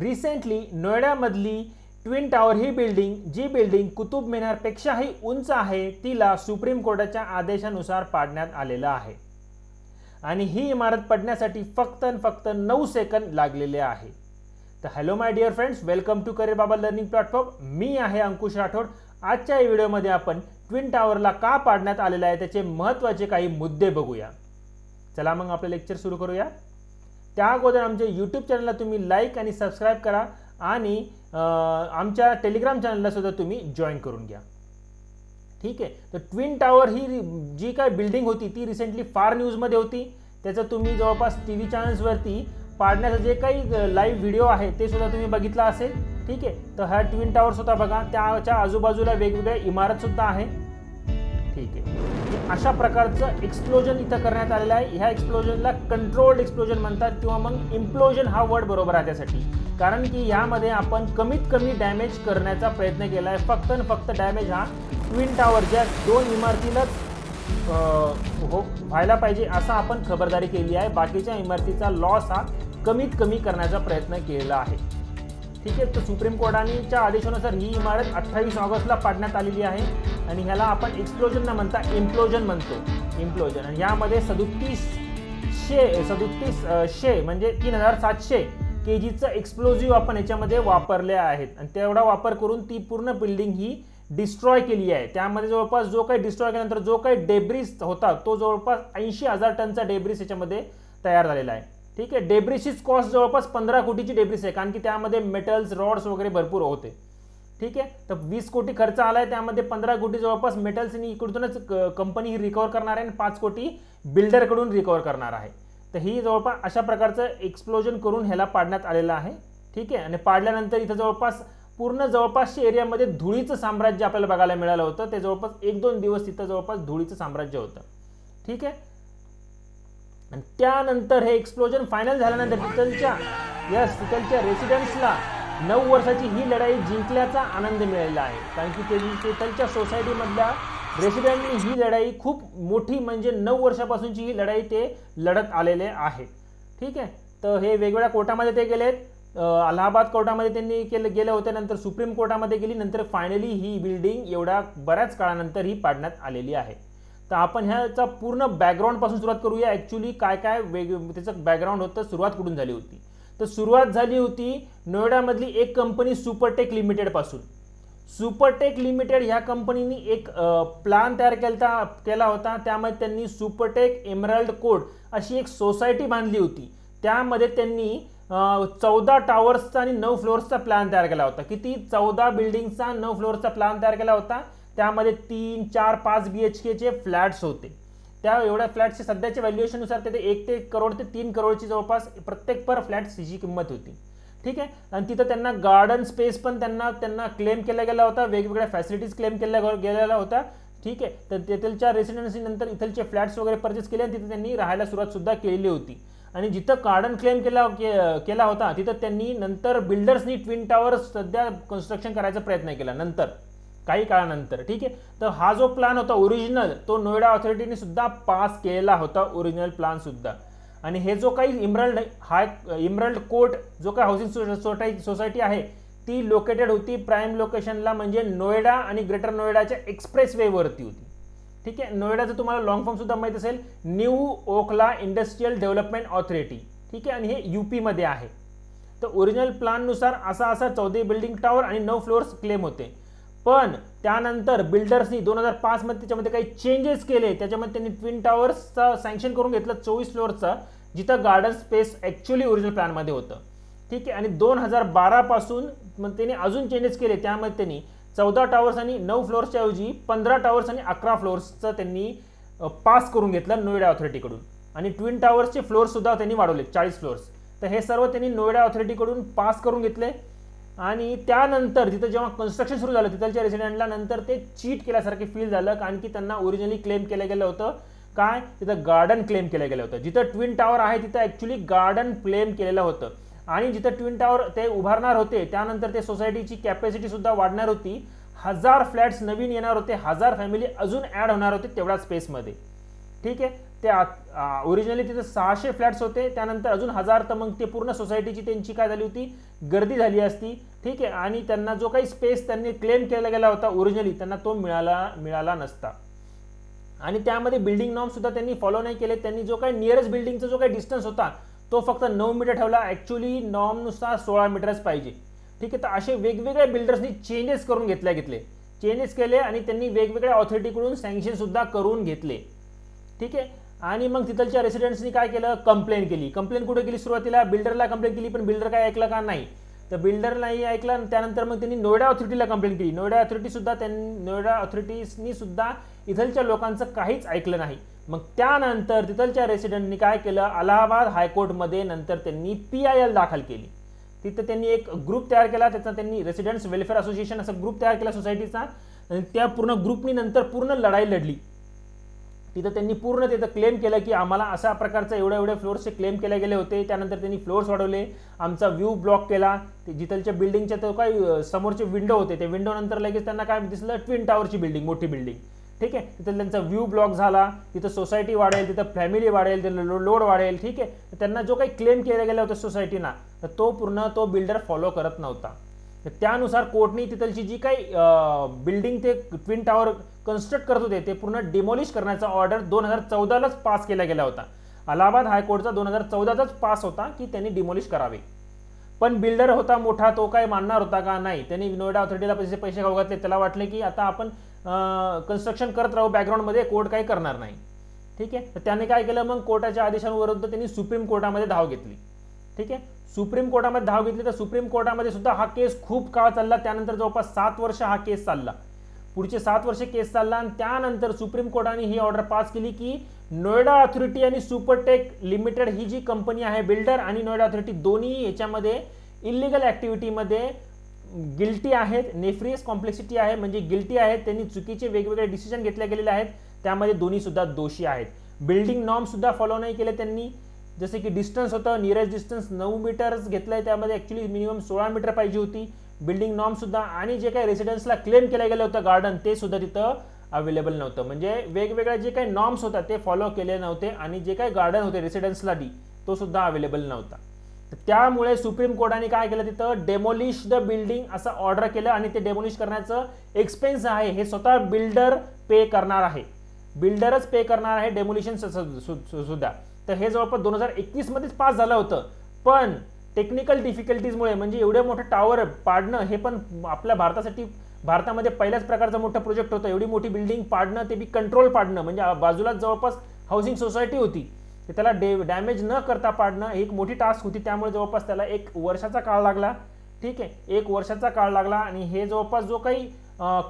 Recently नोएडामधली twin tower ही building जी बिल्डिंग कुतुब मिनारपेक्षाही उंच आहे तिला सुप्रीम कोर्टाच्या आदेशानुसार पाडण्यात आलेलं आहे. आणि ही इमारत पडण्यासाठी फक्त आणि फक्त नऊ सेकंद लागलेले आहे. तर hello my dear friends welcome to career Baba learning platform मी आहे अंकुश राठोड. आजच्या या व्हिडिओमध्ये आपण ट्विन टावरला का पाडण्यात आलेलं आहे त्याचे महत्त्वाचे काही मुद्दे बघूया. चला मग आपलं लेक्चर सुरू करूया. त्या अगोदर आमच्या यूट्यूब चॅनलला तुम्ही लाईक आणि सबस्क्राईब करा आणि आमच्या टेलिग्राम चॅनलला सुद्धा तुम्ही जॉईन करून घ्या. ठीक आहे? तर ट्विन टावर ही जी काय बिल्डिंग होती ती रिसेंटली फार न्यूजमध्ये होती. त्याचं तुम्ही जवळपास टी व्ही चॅनल्सवरती पाडण्याचं जे काही लाईव्ह व्हिडिओ आहे ते सुद्धा तुम्ही बघितला असेल. ठीक आहे? तर हा ट्विन टावर सुद्धा बघा. त्याच्या आजूबाजूला वेगवेगळ्या इमारतसुद्धा आहे. ठीक आहे. अशा प्रकारचं एक्सप्लोजन इथं करण्यात आलेलं आहे. ह्या एक्सप्लोजनला कंट्रोल्ड एक्सप्लोजन म्हणतात किंवा मग इम्प्लोजन हा वर्ड बरोबर आहे त्यासाठी. कारण की यामध्ये आपण कमीत कमी डॅमेज करण्याचा प्रयत्न केला आहे फक्त आणि फक्त डॅमेज हा ट्विन टावरच्या दोन इमारतीलाच हो व्हायला पाहिजे असा आपण खबरदारी केली आहे. बाकीच्या इमारतीचा लॉस हा कमीत कमी करण्याचा प्रयत्न केलेला आहे. ठीक आहे तर सुप्रीम कोर्टानेच्या आदेशानुसार ही इमारत अठ्ठावीस ऑगस्टला पाडण्यात आलेली आहे. आणि ह्याला आपण एक्सप्लोजन न म्हणता इम्प्लोजन म्हणतो. इम्प्लोजन आणि यामध्ये सदुतीस शे सदुतीस शे म्हणजे तीन हजार सातशे के जीचं एक्सप्लोजिव्ह आपण याच्यामध्ये वापरले आहेत. आणि तेवढा वापर करून ती पूर्ण बिल्डिंग ही डिस्ट्रॉय केली आहे. त्यामध्ये जवळपास जो काही डिस्ट्रॉय केल्यानंतर जो काही डेब्रिस होता तो जवळपास ऐंशी हजार टनचा डेब्रिस याच्यामध्ये तयार झालेला आहे. ठीक आहे? डेब्रिसचीच कॉस्ट जवळपास पंधरा कोटीची डेब्रिस आहे. कारण की त्यामध्ये मेटल्स रॉड्स वगैरे भरपूर होते. ठीक आहे? तर वीस कोटी खर्च आला आहे त्यामध्ये पंधरा कोटी जवळपास मेटल्सनी इकडूनच कंपनी ही रिकवर करणार आहे आणि पाच कोटी बिल्डरकडून रिकवर करणार आहे. तर ही जवळपास अशा प्रकारचं एक्सप्लोजन करून ह्याला पाडण्यात आलेलं आहे. ठीक आहे? आणि पाडल्यानंतर इथं जवळपास पूर्ण जवळपासच्या एरियामध्ये धुळीचं साम्राज्य आपल्याला बघायला मिळालं होतं. ते जवळपास एक दोन दिवस तिथं जवळपास धुळीचं साम्राज्य होतं. ठीक आहे? आणि त्यानंतर हे एक्सप्लोजन फायनल झाल्यानंतर तिथलच्या यस तिथलच्या रेसिडेंट्सला नऊ वर्षाची ही लढाई जिंकल्याचा आनंद मिळालेला आहे. कारण की ते सोसायटीमधल्या रेसिडेंटनी ही लढाई खूप मोठी म्हणजे नऊ वर्षापासूनची ही लढाई ते लढत आलेले आहे. ठीक आहे? तर हे वेगवेगळ्या कोर्टामध्ये ते गेलेत. अलाहाबाद कोर्टामध्ये त्यांनी केलं गेले होते नंतर सुप्रीम कोर्टामध्ये गेली नंतर फायनली ही बिल्डिंग एवढ्या बऱ्याच काळानंतर ही पाडण्यात आलेली आहे. तर आपण ह्याचा पूर्ण बॅकग्राऊंडपासून सुरुवात करूया. ॲक्च्युली काय काय वेग त्याचं बॅकग्राऊंड होतं सुरुवात कुठून झाली होती? तर सुरुवात झाली होती नोएडामधली एक कंपनी सुपरटेक लिमिटेडपासून. सुपरटेक लिमिटेड ह्या कंपनीने एक प्लान तयार केला केला होता. त्यामध्ये त्यांनी सुपरटेक एमराल्ड कोड अशी एक सोसायटी बांधली होती. त्यामध्ये त्यांनी चौदा टावर्सचा आणि नऊ फ्लोअर्सचा प्लॅन तयार केला होता. किती? चौदा बिल्डिंगचा नऊ फ्लोअर्सचा प्लॅन तयार केला होता. त्यामध्ये तीन चार पाच बी एच केचे फ्लॅट्स होते. त्या एवढ्या फ्लॅटची सध्याच्या व्हॅल्युएशननुसार तिथे एक ते करोड ते तीन करोडची जवळपास प्रत्येक पर फ्लॅटची किंमत होती. ठीक आहे? आणि तिथं त्यांना गार्डन स्पेस पण त्यांना त्यांना क्लेम केला गेला होता. वेगवेगळ्या फॅसिलिटीज क्लेम केल्या गेलेल्या होत्या. ठीक आहे? तर तेथीलच्या रेसिडेन्सी नंतर इथलचे फ्लॅट्स वगैरे परचेस केले आणि तिथे त्यांनी राहायला सुरुवातसुद्धा केलेली होती. आणि जिथं गार्डन क्लेम केला केला होता तिथं त्यांनी नंतर बिल्डर्सनी ट्विन टावर सध्या कन्स्ट्रक्शन करायचा प्रयत्न केला नंतर. काही काळानंतर ठीक आहे? तर हा जो प्लॅन होता ओरिजिनल तो नोएडा ऑथॉरिटीने सुद्धा पास केलेला होता ओरिजिनल प्लॅन सुद्धा. आणि हे जो काही इमरल्ड हा इमरल्ड कोर्ट जो काही हाऊसिंग सोसायटी सोसायटी आहे ती लोकेटेड होती प्राईम लोकेशनला म्हणजे नोएडा आणि ग्रेटर नोएडाच्या एक्सप्रेस वेवरती होती. ठीक आहे? नोएडाचं तुम्हाला लॉंग फॉर्म सुद्धा माहीत असेल new Okhla industrial development authority ठीक आहे? आणि हे यूपीमध्ये आहे. तर ओरिजिनल प्लॅननुसार असा असा चौदा बिल्डिंग टॉवर आणि नऊ फ्लोअर्स क्लेम होते. पण त्यानंतर बिल्डर्सनी दोन हजार पाचमध्ये त्याच्यामध्ये काही चेंजेस केले. त्याच्यामध्ये त्यांनी ट्विन टावर्सचा सँक्शन करून घेतलं चोवीस फ्लोअरचा जिथं गार्डन स्पेस ॲक्च्युली ओरिजिनल प्लॅनमध्ये होतं. ठीक आहे? आणि दोन हजार बारापासून मग त्यांनी अजून चेंजेस केले. त्यामध्ये त्यांनी चौदा टावर्स आणि नऊ फ्लोअर्सच्या ऐवजी पंधरा टावर्स आणि अकरा फ्लोअर्सचं त्यांनी पास करून घेतलं नोएडा ऑथॉरिटीकडून आणि ट्विन टावर्सचे फ्लोअर्ससुद्धा त्यांनी वाढवले चाळीस फ्लोअर्स तर हे सर्व त्यांनी नोएडा ऑथॉरिटीकडून पास करून घेतले. आणि त्यानंतर तिथं जेव्हा कन्स्ट्रक्शन सुरू झालं तिथलच्या रेसिडेंटला नंतर ते चीट केल्यासारखे फील झालं कारण की त्यांना ओरिजिनली क्लेम केलं गेलं होतं. काय? तिथं गार्डन क्लेम केलं गेलं होतं. जिथं ट्विन टावर आहे तिथं ॲक्च्युली गार्डन क्लेम केलेलं होतं. आणि जिथं ट्विन टावर ते उभारणार होते त्यानंतर ते सोसायटीची कॅपॅसिटी सुद्धा वाढणार होती. हजार फ्लॅट्स नवीन येणार होते हजार फॅमिली अजून ॲड होणार होते तेवढ्या स्पेसमध्ये ठीक आहे? त्या ओरिजिनली तिथं सहाशे फ्लॅट्स होते. त्यानंतर अजून हजार तर मग ते पूर्ण सोसायटीची त्यांची काय झाली होती? गर्दी झाली असती. ठीक आहे? आणि त्यांना जो काही स्पेस त्यांनी क्लेम केला गेला होता ओरिजिनली त्यांना तो मिळाला मिळाला नसता. आणि त्यामध्ये बिल्डिंग नॉर्म सुद्धा त्यांनी फॉलो नाही केले. त्यांनी जो काही नियरेस्ट बिल्डिंगचा जो काही डिस्टन्स होता तो फक्त नऊ मीटर ठेवला. ॲक्च्युली नॉर्मनुसार सोळा मीटरच पाहिजे. ठीक आहे? तर असे वेगवेगळ्या बिल्डर्सनी चेंजेस करून घेतल्या घेतले. चेंजेस केले आणि त्यांनी वेगवेगळ्या ऑथॉरिटीकडून सँक्शनसुद्धा करून घेतले. ठीक आहे? आणि मग तिथलच्या रेसिडेंट्सनी काय केलं? कंप्लेंट केली. कंप्लेंट कुठे केली? सुरुवातीला बिल्डरला कंप्लेंट केली पण बिल्डर काय ऐकलं का? नाही. तर बिल्डर नाही ऐकला त्यानंतर मग त्यांनी नोएडा ऑथॉरिटीला कंप्लेंट केली. नोएडा ऑथॉरिटी सुद्धा त्यांनी नोएडा ऑथॉरिटीजनी सुद्धा इथलच्या लोकांचं काहीच ऐकलं नाही. मग त्यानंतर तिथलच्या रेसिडेंटनी काय केलं? अलाहाबाद हायकोर्टमध्ये नंतर त्यांनी पी आय एल दाखल केली. तिथं त्यांनी एक ग्रुप तयार केला. त्याचा त्यांनी रेसिडेंट्स वेलफेअर असोसिएशन असा ग्रुप तयार केला सोसायटीचा आणि त्या पूर्ण ग्रुपनी नंतर पूर्ण लढाई लढली. तिथं त्यांनी पूर्ण तिथं क्लेम केलं की आम्हाला अशा प्रकारचं एवढ्या एवढ्या फ्लोअर्सचे क्लेम केले गेले होते. त्यानंतर त्यांनी फ्लोअर्स वाढवले. आमचा व्ह्यू ब्लॉक केला. ते जिथलच्या बिल्डिंगच्या तो काय समोरचे विंडो होते. ते विंडो नंतर लगेच त्यांना काय दिसलं? ट्विन टावरची बिल्डिंग मोठी बिल्डिंग ठीक आहे? तिथं त्यांचा व्ह्यू ब्लॉक झाला. तिथं सोसायटी वाढेल तिथं फॅमिली वाढेल तिथं लोड वाढेल. ठीक आहे? त्यांना जो काही क्लेम केला गेला होता सोसायटीना तर तो पूर्ण तो बिल्डर फॉलो करत नव्हता. त्यानुसार कोर्टनी तिथलची जी काही बिल्डिंग ते ट्विन टावर कन्स्ट्रक्ट करत होते ते पूर्ण डिमॉलिश करण्याचा ऑर्डर दोन हजार चौदालाच पास केला गेला होता. अलाहाबाद हायकोर्टचा दोन हजार चौदाचाच पास होता की त्यांनी डिमॉलिश करावे. पण बिल्डर होता मोठा तो काय मानणार होता का नाही? त्यांनी नोएडा ऑथॉरिटीला पैसे पैसे खाऊ घातले. त्याला वाटले की आता आपण कन्स्ट्रक्शन करत राहू बॅकग्राऊंडमध्ये कोर्ट काही करणार नाही. ठीक आहे? तर त्याने काय केलं? मग कोर्टाच्या आदेशांविरुद्ध त्यांनी सुप्रीम कोर्टामध्ये धाव घेतली. ठीक आहे? सुप्रीम कोर्टामध्ये धाव घेतली. तर सुप्रीम कोर्टामध्ये सुद्धा हा केस खूप काळ चालला. त्यानंतर जवळपास सात वर्ष हा केस चालला. पुढचे सात वर्ष केस चालला आणि त्यानंतर सुप्रीम कोर्टाने ही ऑर्डर पास केली की नोएडा ऑथॉरिटी आणि सुपरटेक लिमिटेड ही जी कंपनी आहे बिल्डर आणि नोएडा ऑथॉरिटी दोन्ही याच्यामध्ये इलिगल ॲक्टिव्हिटीमध्ये गिल्टी आहेत. नेफ्रियस कॉम्प्लेक्सिटी आहे म्हणजे गिल्टी आहेत. त्यांनी चुकीचे वेगवेगळे डिसिजन घेतले गेलेले आहेत. त्यामध्ये दोन्ही सुद्धा दोषी आहेत. बिल्डिंग नॉर्म सुद्धा फॉलो नाही केले त्यांनी. जसे की डिस्टन्स होतं नियरेस्ट डिस्टन्स नऊ मीटर्स घेतलं आहे त्यामध्ये. ॲक्च्युली मिनिमम सोळा मीटर पाहिजे होती. बिल्डिंग नॉर्म सुद्धा आणि जे काही रेसिडेन्सला क्लेम केलं गेलं होतं गार्डन ते सुद्धा तिथं अवेलेबल नव्हतं. म्हणजे वेगवेगळ्या जे काही नॉर्म्स होता ते फॉलो केले नव्हते आणि जे काही गार्डन होते रेसिडेन्सला डी तो सुद्धा अवेलेबल नव्हता. त्यामुळे सुप्रीम कोर्टाने काय केलं तिथं? डेमोलिश द बिल्डिंग असं ऑर्डर केलं आणि ते डेमोलिश करण्याचं एक्सपेन्स आहे. हे स्वतः बिल्डर पे करणार आहे. बिल्डरच पे करणार आहे डेमोलिशन सुद्धा. तर हे जवळपास दोन हजार एकवीसमध्येच पास झालं होतं. पण टेक्निकल डिफिकल्टीजमुळे म्हणजे एवढ्या मोठं टावर पाडणं हे पण आपल्या भारतासाठी भारतामध्ये पहिल्याच प्रकारचं मोठं प्रोजेक्ट होतं. एवढी मोठी बिल्डिंग पाडणं ते बी कंट्रोल पाडणं. म्हणजे बाजूलाच जवळपास हाऊसिंग सोसायटी होती. ते त्याला डे डॅमेज न करता पाडणं एक मोठी टास्क होती. त्यामुळे जवळपास त्याला एक वर्षाचा काळ लागला. ठीक आहे? एक वर्षाचा काळ लागला आणि हे जवळपास जो काही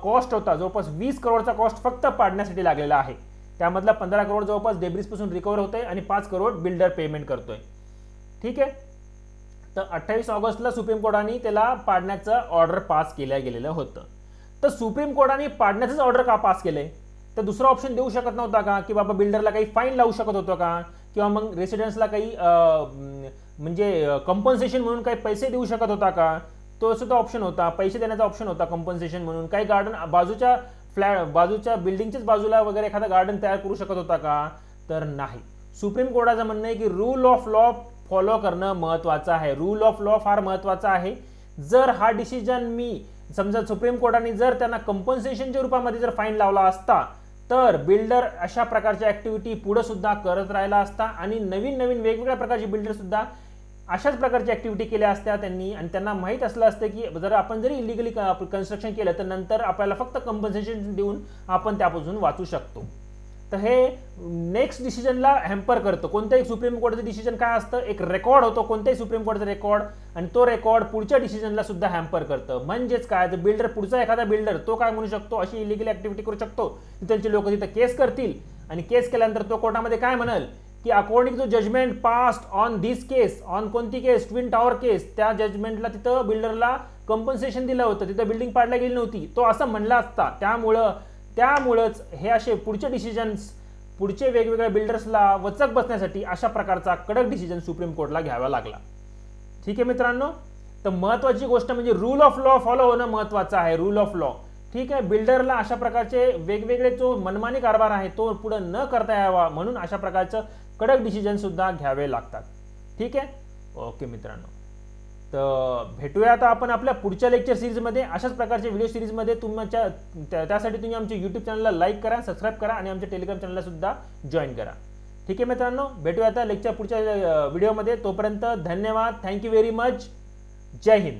कॉस्ट होता जवळपास वीस करोडचा कॉस्ट फक्त पाडण्यासाठी लागलेला आहे. त्यामधला पंधरा करोड जवळपास डेब्रिजपासून रिकवर होतोय आणि पाच करोड बिल्डर पेमेंट करतोय. ठीक आहे? तर अठ्ठावीस ऑगस्टला सुप्रीम कोर्टाने त्याला पाडण्याचं ऑर्डर पास केलं गेलेलं होतं. तर सुप्रीम कोर्टाने पाडण्याचंच ऑर्डर का पास केलंय? तर दुसरा ऑप्शन देऊ शकत नव्हता का? की बाबा बिल्डरला काही फाईन लावू शकत होतं का? किंवा मग रेसिडेंट्सला काही म्हणजे कंपन्सेशन म्हणून काही पैसे देऊ शकत होता का? तो सुद्धा ऑप्शन होता. पैसे देण्याचा ऑप्शन होता कंपन्सेशन म्हणून. काही गार्डन बाजूच्या फ्लॅट बाजूच्या बिल्डिंगच्याच बाजूला वगैरे एखादा गार्डन तयार करू शकत होता का? तर नाही. सुप्रीम कोर्टाचं म्हणणं आहे की रूल ऑफ लॉ फॉलो करणं महत्त्वाचं आहे. रूल ऑफ लॉ फार महत्त्वाचा आहे. जर हा डिसिजन मी समजा सुप्रीम कोर्टाने जर त्यांना कंपन्सेशनच्या रूपामध्ये जर फाईन लावला असता तर बिल्डर अशा प्रकारच्या ॲक्टिव्हिटी पुढंसुद्धा करत राहिला असता आणि नवीन नवीन वेगवेगळ्या प्रकारचे बिल्डरसुद्धा अशाच प्रकारची ॲक्टिव्हिटी केल्या असत्या त्यांनी आणि त्यांना माहीत असलं असतं की जर आपण जरी इलिगली कन्स्ट्रक्शन केलं तर नंतर आपल्याला फक्त कंपन्सेशन देऊन आपण त्यापासून वाचू शकतो. तर हे नेक्स्ट डिसिजनला हॅम्पर करतं. कोणत्याही सुप्रीम कोर्टाचं डिसिजन काय असतं? एक रेकॉर्ड होतो कोणत्याही सुप्रीम कोर्टाचा रेकॉर्ड आणि तो रेकॉर्ड पुढच्या डिसिजनला सुद्धा हॅम्पर करतं. म्हणजेच काय? तर बिल्डर पुढचा एखादा बिल्डर तो काय म्हणू शकतो? अशी इलिगल ऍक्टिव्हिटी करू शकतो. त्यांचे लोक तिथं केस करतील. आणि केस केल्यानंतर तो कोर्टामध्ये काय म्हणाल? की according to judgment passed on this case on कोणती केस ट्विन टॉवर केस त्या जजमेंटला तिथं बिल्डरला कंपन्सेशन दिलं होतं. तिथं बिल्डिंग पाडल्या गेली नव्हती. तो असं म्हणला असता. त्यामुळं त्यामुळंच हे असे पुढचे डिसिजन्स पुढचे वेगवेगळ्या बिल्डर्सला वचक बसण्यासाठी अशा प्रकारचा कडक डिसिजन सुप्रीम कोर्टला घ्यावा लागला. ठीक आहे मित्रांनो? तर महत्त्वाची गोष्ट म्हणजे रूल ऑफ लॉ फॉलो होणं महत्त्वाचं आहे रूल ऑफ लॉ ठीक आहे? बिल्डरला अशा प्रकारचे वेगवेगळे जो मनमानी कारभार आहे तो पुढे न करता यावा म्हणून अशा प्रकारचं कडक डिसिजनसुद्धा घ्यावे लागतात. ठीक आहे? ओके मित्रांनो. तर भेटूया आता आपण आपल्या पुढच्या लेक्चर सिरीजमध्ये अशाच प्रकारच्या व्हिडिओ सिरीजमध्ये तुमच्या त्यासाठी तुम्ही आमच्या यूट्यूब चॅनलला लाईक करा सबस्क्राईब करा आणि आमच्या टेलिग्राम चॅनलला सुद्धा जॉईन करा. ठीक आहे मित्रांनो? भेटूया आता लेक्चर पुढच्या व्हिडिओमध्ये तोपर्यंत धन्यवाद. थँक्यू व्हेरी मच जय हिंद.